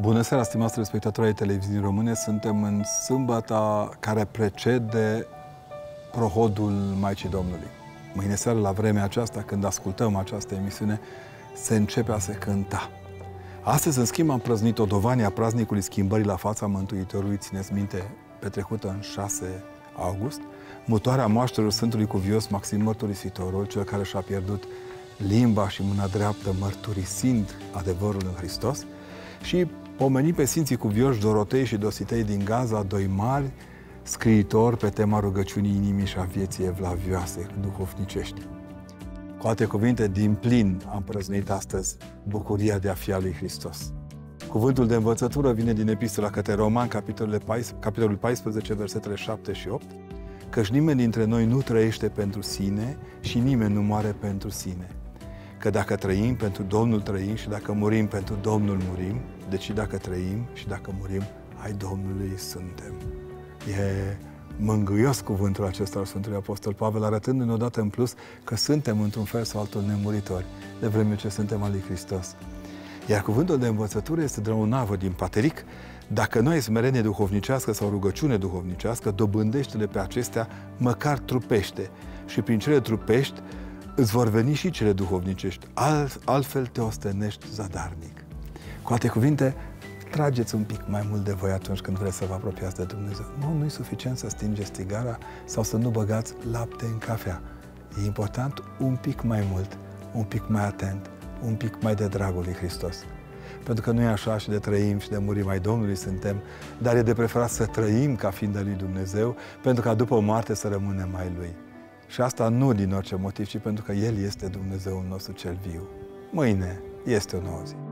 Bună seara, stimați telespectatori ai televiziunii române. Suntem în sâmbăta care precede prohodul Maicii Domnului. Mâine seară, la vremea aceasta, când ascultăm această emisiune, se începe a se cânta. Astăzi, în schimb, am prăznit Odovania praznicului schimbării la fața Mântuitorului, țineți minte, petrecută în 6 august, mutoarea moaștelor Sfântului Cuvios Maxim Mărturisitorul, cel care și-a pierdut limba și mâna dreaptă mărturisind adevărul în Hristos, și pomeni pe Sfinții Cuvioși Dorotei și Dositei din Gaza, doi mari scriitori pe tema rugăciunii inimii și a vieții evlavioase, duhovnicești. Cu alte cuvinte, din plin am prăznuit astăzi bucuria de a fi al lui Hristos. Cuvântul de învățătură vine din Epistola către Roman, capitolul 14, capitolul 14, versetele 7 și 8, căci nimeni dintre noi nu trăiește pentru sine și nimeni nu moare pentru sine. Că dacă trăim, pentru Domnul trăim și dacă murim, pentru Domnul murim, deci dacă trăim și dacă murim, ai Domnului suntem. E mângâios cuvântul acesta al Sfântului Apostol Pavel, arătându-ne odată în plus că suntem într-un fel sau altul nemuritori, de vreme ce suntem al lui Hristos. Iar cuvântul de învățătură este de un navă din pateric. Dacă nu ai smerenie duhovnicească sau rugăciune duhovnicească, dobândește-le pe acestea măcar trupește. Și prin cele trupești îți vor veni și cele duhovnicești. altfel te ostenești zadarnic. Cu alte cuvinte, trageți un pic mai mult de voi atunci când vreți să vă apropiați de Dumnezeu. Nu, nu e suficient să stingeți țigara sau să nu băgați lapte în cafea. E important un pic mai mult, un pic mai atent, un pic mai de dragul lui Hristos. Pentru că nu e așa și de trăim și de murim mai Domnului suntem, dar e de preferat să trăim ca fiind al lui Dumnezeu, pentru ca după moarte să rămânem mai lui. Și asta nu din orice motiv, ci pentru că El este Dumnezeul nostru cel viu. Mâine este o nouă zi.